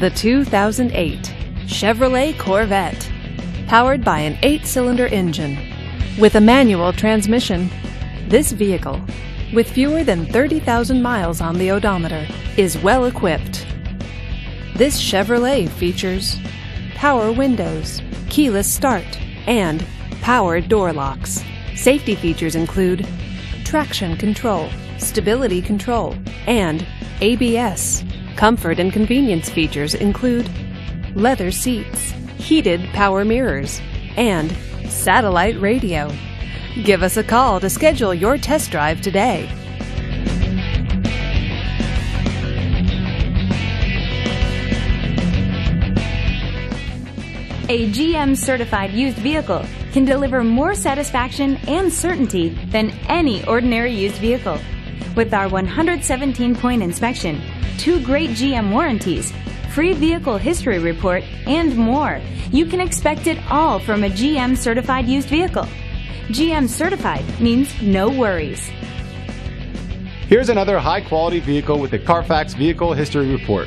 The 2008 Chevrolet Corvette, powered by an eight-cylinder engine with a manual transmission. This vehicle, with fewer than 30,000 miles on the odometer, is well equipped. This Chevrolet features power windows, keyless start, and power door locks. Safety features include traction control, stability control, and ABS. Comfort and convenience features include leather seats, heated power mirrors, and satellite radio. Give us a call to schedule your test drive today. A GM certified used vehicle can deliver more satisfaction and certainty than any ordinary used vehicle. With our 117 point inspection, two great GM warranties, free vehicle history report, and more, you can expect it all from a GM certified used vehicle. GM certified means no worries. Here's another high quality vehicle with the Carfax Vehicle History Report.